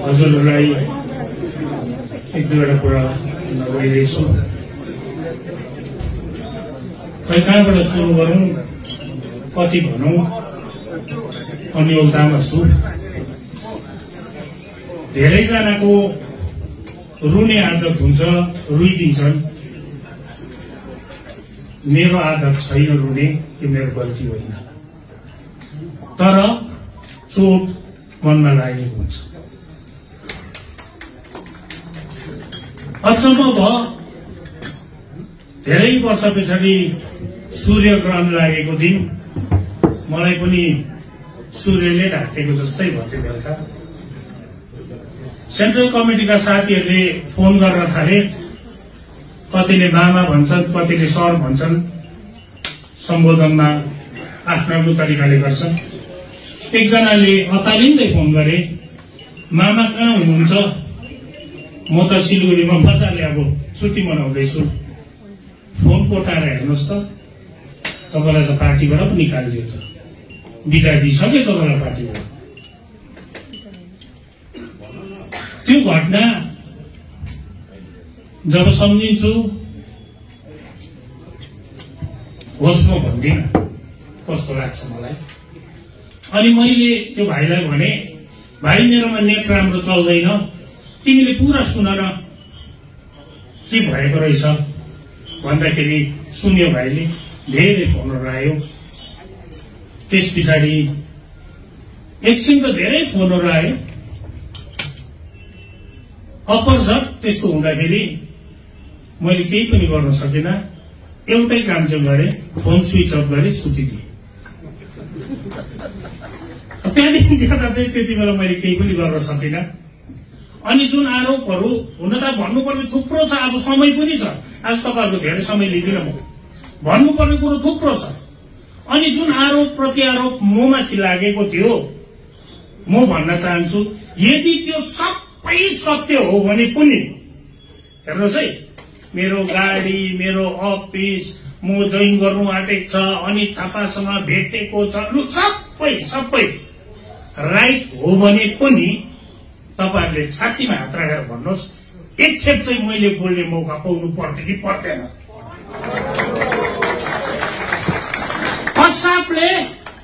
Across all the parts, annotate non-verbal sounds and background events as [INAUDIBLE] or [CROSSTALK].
हजुरहरूलाई एक दुईवटा कुरा गइरहेछु खै कहाँबाट सुरु गरौँ कति भनौँ अन्यलतामा छु। धेरैजनाको रुने आदत हुन्छ रुइदिन्छन्। मेरो आदत छैन रुने यो मेरो गल्ती होइन। तर चोट मनमा लागेको हुन्छ। अचम्म भयो धेरै वर्ष पछाडि सूर्य ग्रहण लागेको दिन मलाई पनि सूर्यले ढाकेको जस्तै भयो बेलुका। सेन्ट्रल कमिटीका साथीहरूले फोन गर्न थाले। कतिले मामा भन्छन् कतिले सर भन्छन्। सम्बोधनमा आफ्नो आफ्नो तरिकाले गर्छन्। एकजनाले अतालिँदै फोन गरे मामा कहाँ हुनुहुन्छ? म त सिलगढीमा मजाले अब छुट्टी मनाउँदैछु। फोन कोटाएर हेर्नुहोस् त। तपाईँलाई त पार्टीबाट पो निकालिदियो त। बिदा दिइसक्यो तपाईँलाई पार्टीबाट। त्यो घटना जब सम्झिन्छु होस् म भन्दिनँ। कस्तो लाग्छ मलाई? अनि मैले त्यो भाइलाई भने भाइ मेरोमा नेट राम्रो चल्दैन। तिमीले पुरा सुन न के भएको रहेछ। भन्दाखेरि सुन्यो भाइले धेरै फोनहरू आयो। त्यस पछाडि एकछिन त धेरै फोनहरू आयो। अपरझट त्यस्तो हुँदाखेरि मैले केही पनि गर्न सकिनँ। एउटै काम चाहिँ गरेँ फोन स्विच अफ गरेँ सुतिदिएँ त्यहाँदेखि त्यति बेला मैले केही पनि गर्न सकिनँ। अनि जुन आरोपहरू हुन त भन्नुपर्ने थुप्रो छ अब समय पनि छ। आज तपाईँहरूको धेरै समय लिँदिनँ म। भन्नुपर्ने कुरो थुप्रो छ। अनि जुन आरोप प्रत्यारोप ममाथि लागेको थियो म भन्न चाहन्छु यदि त्यो सबै सत्य हो भने पनि हेर्नुहोस् है मेरो गाडी मेरो अफिस म जोइन गर्नु आँटेको छ अनि थापासँग भेटेको छ लु सबै सबै राइट हो भने पनि तपाईँहरूले छातीमा हात राखेर भन्नुहोस् एकखेप चाहिँ मैले बोल्ने मौका पाउनु पर्थ्यो कि पर्दैन? कसापले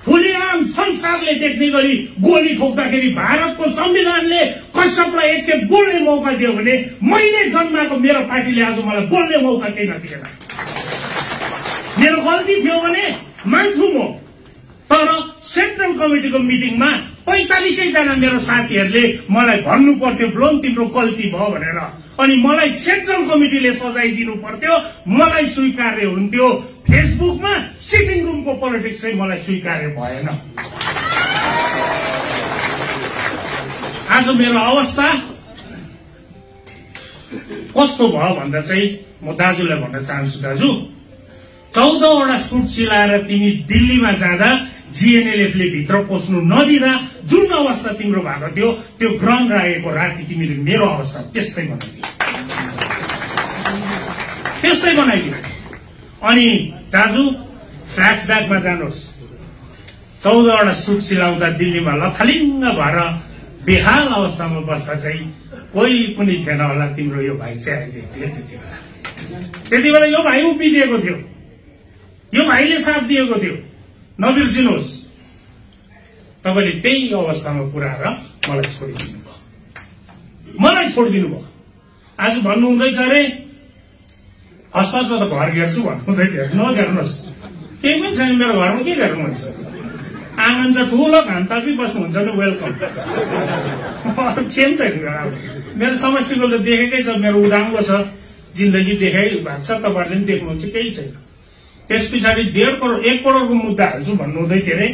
खुलेआम संसारले देख्ने गरी गोली ठोक्दाखेरि भारतको संविधानले कश्यपलाई एकखेप बोल्ने मौका दियो भने मैले जन्माएको मेरो पार्टीले आज मलाई बोल्ने मौका केही नदिएन। मेरो गल्ती थियो भने मान्छु म तर कमिटीको मिटिङमा पैँतालिसै जना मेरो साथीहरूले मलाई भन्नु पर्थ्यो ब्लोन तिम्रो गल्ती भयो भनेर। अनि मलाई सेन्ट्रल कमिटीले सजाय दिनु पर्थ्यो मलाई स्वीकार्य हुन्थ्यो। फेसबुकमा सिटिङ रुमको पोलिटिक्स चाहिँ मलाई स्वीकार्य भएन। आज मेरो अवस्था कस्तो भयो भन्दा चाहिँ म दाजुलाई भन्न चाहन्छु दाजु। चौधवटा सुट सिलाएर तिमी दिल्लीमा जाँदा जिएनएलएफले भित्र पस्नु नदिँदा जुन अवस्था तिम्रो भएको थियो त्यो ग्रहण राखेको राति तिमीले मेरो अवस्था त्यस्तै बनाइदियो। त्यस्तै बनाइदियो। अनि दाजु फ्ल्यासब्याकमा जानुहोस्। चौधवटा सुट सिलाउँदा दिल्लीमा लथालिङ्ग भएर बेहाल अवस्थामा बस्दा चाहिँ कोही पनि थिएन होला तिम्रो यो भाइ चाहिँ आइदिएको थियो त्यति बेला। त्यति बेला यो भाइ उभिदिएको थियो। यो भाइले साथ दिएको थियो। नबिर्सिनुहोस् तपाईँले त्यही अवस्थामा पुऱ्याएर मलाई छोडिदिनु भयो। मलाई छोडिदिनु भयो। आज भन्नु हुँदैछ अरे हस्पासमा त घर घेर्छु भन्नु हुँदै थियो। नघेर्नुहोस्। केही पनि छैन मेरो घरमा के घेर्नुहुन्छ आँगन छ ठुलो घाम तापी बस्नुहुन्छ नि वेलकम [LAUGHS] पनि छैन। मेरो समष्टिको त देखेकै छ मेरो उदाङ्गो छ। जिन्दगी देखाइ भएको छ तपाईँहरूले पनि देख्नुहुन्छ केही छैन। त्यस पछाडि डेढ करोड एक करोडको मुद्दा हाल्छु भन्नु हुँदै थियो अरे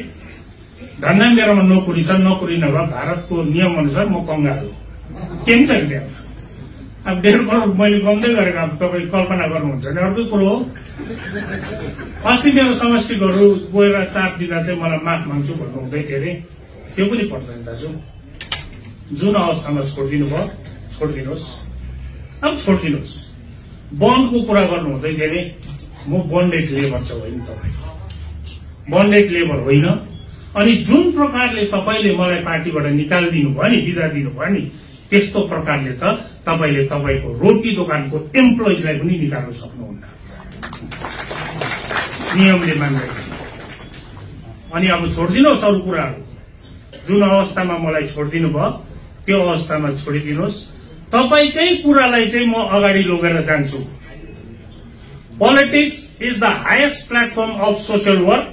धन्दा मेरोमा नोकरी छ नोकरी नभए भारतको नियम अनुसार म कङ्गाल हो। के पनि छैन अब डेढ करोड मैले गम्दै गरेको अब तपाईँ कल्पना गर्नुहुन्छ भने अर्कै कुरो हो। अस्ति मेरो समष्टिकोहरू गएर चाप दिँदा चाहिँ मलाई माफ माग्छु भन्नु हुँदै थियो अरे त्यो पनि पर्दैन दाजु। जुन अवस्थामा छोडिदिनु भयो छोडिदिनुहोस्। अब छोडिदिनुहोस्। बन्डको कुरा गर्नु हुँदै थियो अरे म बन्डेड लेबर चाहिँ होइन तपाईँ। बन्डेड लेबर होइन। अनि जुन प्रकारले तपाईँले मलाई पार्टीबाट निकालिदिनु भयो नि बिदा दिनुभयो नि त्यस्तो प्रकारले त तपाईँले तपाईँको रोटी दोकानको एम्प्लोइजलाई पनि निकाल्न सक्नुहुन्न। नियमले मान्दैन अनि अब छोडिदिनुहोस् अरू कुराहरू। जुन अवस्थामा मलाई छोडिदिनु भयो त्यो अवस्थामा छोडिदिनुहोस्। तपाईँकै कुरालाई चाहिँ म अगाडि लगेर जान्छु। Politics is the highest platform of social work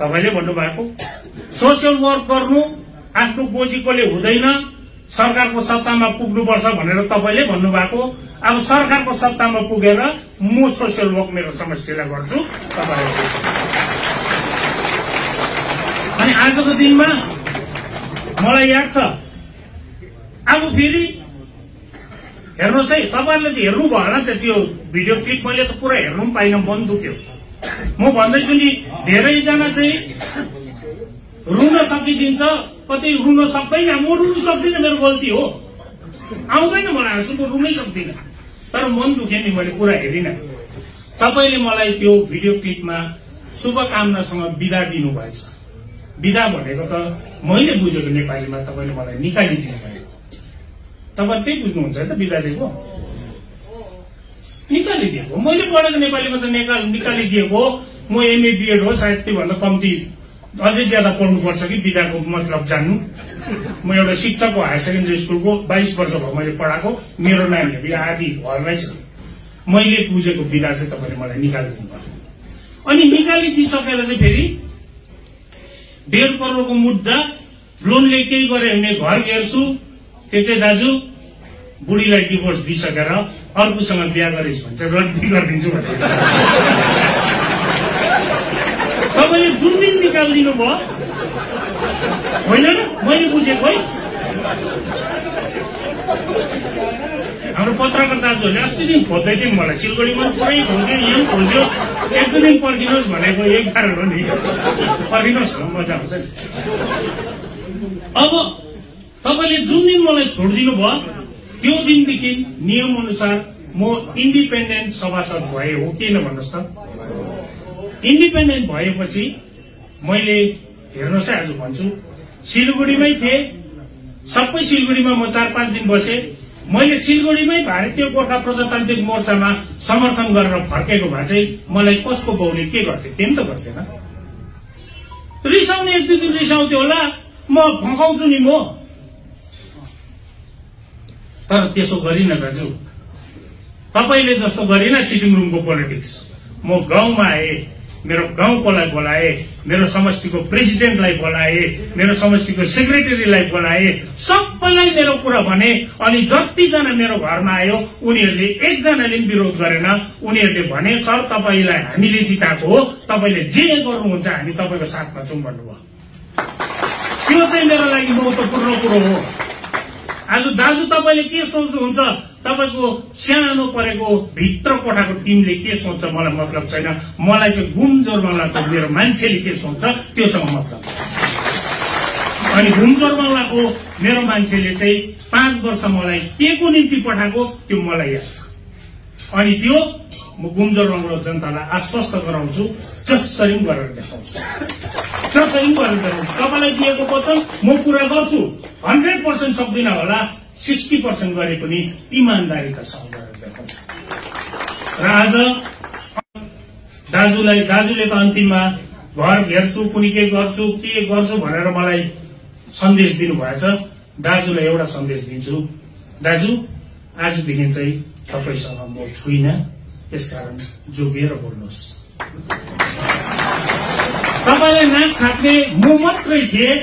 तपाईँले भन्नुभएको सोसियल वर्क गर्नु आफ्नो गोजीकोले हुँदैन सरकारको सत्तामा पुग्नुपर्छ भनेर तपाईँले भन्नुभएको। अब सरकारको सत्तामा पुगेर म सोसियल वर्क मेरो समस्यालाई गर्छु तपाईँलाई अनि आजको दिनमा मलाई याद छ अब फेरि हेर्नुहोस् है तपाईँहरूले हेर्नु भएन त्यो भिडियो क्लिप मैले त पुरा हेर्नु पनि पाइनँ मन दुख्यो म भन्दैछु नि धेरैजना चाहिँ रुन सकिदिन्छ कतै रुन सक्दैन। म रुनु सक्दिनँ मेरो गल्ती हो। आउँदैन मलाई हाँसु म रुनै सक्दिनँ। तर मन दुख्यो नि मैले पुरा हेरिनँ। तपाईँले मलाई त्यो भिडियो क्लिपमा शुभकामनासँग बिदा दिनुभएछ। बिदा भनेको त मैले बुझेको नेपालीमा तपाईँले मलाई निकालिदिनु भयो तपाईँ त्यही बुझ्नुहुन्छ है त बिदा दिएको निकालिदिएको मैले पढेको नेपालीमा त निकाल निकालिदिएको। म एमए बिएड हो सायद त्योभन्दा कम्ती अझै ज्यादा पढ्नुपर्छ कि बिदाको मतलब जान्नु। म एउटा शिक्षक हो हायर सेकेन्डरी स्कुलको बाइस वर्ष भयो मैले पढाएको। मेरो नानीहरू आदि घरमै छ मैले बुझेको बिदा चाहिँ तपाईँले मलाई निकालिदिनु भयो। अनि निकालिदिइसकेर चाहिँ फेरि डेढ करोडको मुद्दा लोनले केही गरे भने घर घेर्छु। त्यो चाहिँ दाजु बुढीलाई डिभोर्स दिइसकेर अर्कोसँग बिहा गरिस् भने चाहिँ रद्दी गरिदिन्छु भनेर। तपाईँले जुन दिन निकालिदिनु भयो होइन र? मैले बुझेको है। हाम्रो पत्रकार दाजुहरूले अस्ति दिन खोज्दै थियो मलाई। सिलगढीमा पुरै खोज्यो यहाँ खोज्यो एक दुई दिन पर्खिनुहोस् भनेको एक कारण हो नि। पर्खिनुहोस् न मजा आउँछ नि। अब तपाईँले जुन दिन मलाई छोडिदिनु भयो त्यो दिनदेखि नियम अनुसार म इन्डिपेन्डेन्ट सभासद भए हो किन भन्नुहोस् त? इन्डिपेन्डेन्ट भएपछि मैले हेर्नुहोस् है आज भन्छु। सिलगढीमै थिएँ। सबै सिलगढीमा म चार पाँच दिन बसे। मैले सिलगढीमै भारतीय गोर्खा प्रजातान्त्रिक मोर्चामा समर्थन गरेर फर्केको भए चाहिँ मलाई कसको बाउले के गर्थे? केही त गर्थेन रिसाउने एक दुई दिन रिसाउँथ्यो होला। म फकाउँछु नि म। तर त्यसो गरिन दाजु। तपाईँले जस्तो गरिन सिटिङ रुमको पोलिटिक्स। म गाउँमा आएँ मेरो गाउँकोलाई बोलाए मेरो समष्टिको प्रेसिडेन्टलाई बोलाए मेरो समष्टिको सेक्रेटरीलाई बोलाए सबैलाई मेरो कुरा भने अनि जतिजना मेरो घरमा आयो उनीहरूले एकजनाले विरोध गरेन। उनीहरूले भने सर तपाईँलाई हामीले जिताएको हो तपाईँले जे गर्नुहुन्छ हामी तपाईँको साथमा छौँ भन्नुभयो। त्यो चाहिँ मेरो लागि महत्वपूर्ण कुरो हो। आज दाजु तपाईँले के सोच्नुहुन्छ? तपाईँको सानो परेको भित्र कोठाको टिमले के सोच्छ? मलाई मतलब छैन। मलाई चाहिँ जोरबङ्गलाको मेरो मान्छेले के सोच्छ त्योसँग मतलब अनि घुम जोरबङ्गलाको मेरो मान्छेले चाहिँ पाँच वर्ष मलाई के को निम्ति पठाएको त्यो मलाई याद छ। अनि त्यो म जोरबङ्गला जनतालाई आश्वस्त गराउँछु जसरी गरेर देखाउँछु। गरेर देखाउँछु तपाईँलाई दिएको वचन म पुरा गर्छु। हन्ड्रेड पर्सेन्ट सक्दिनँ होला। सिक्सटी पर्सेन्ट गरे पनि गरेर देखाउँछु र आज दाजुलाई दाजुले त अन्तिममा घर घेर्छु कुनै के गर्छु के गर्छु भनेर मलाई सन्देश दिनुभएछ। दाजुलाई एउटा सन्देश दिन्छु। दाजु आजदेखि चाहिँ तपाईँसँग म छुइनँ। यसकारण जोगिएर बोल्नुहोस्। तपाईँलाई नाक खाट्ने म मात्रै थिएँ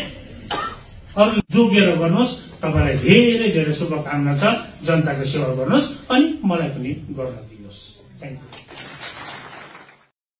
अरू जोगिएर गर्नुहोस्। तपाईँलाई धेरै धेरै शुभकामना छ। जनताको सेवा गर्नुहोस् अनि मलाई पनि गर्न दिनुहोस्। Thank you